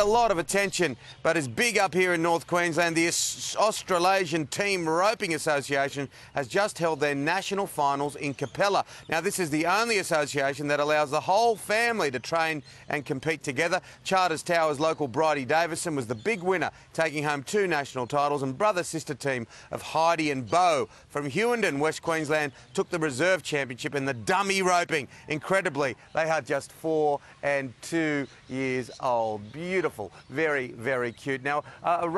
a lot of attention, but is big up here in North Queensland. The Australasian Team Roping Association has just held their national finals in Capella. Now, this is the only association that allows the whole family to train and compete together. Charters Towers local Bridie Davison was the big winner, taking home two national titles, and brother sister team of Heidi and Bo from Hughenden, West Queensland, took the reserve championship in the dummy roping. Incredibly, they are just four and two years old. Beautiful, very, very cute. Now, uh,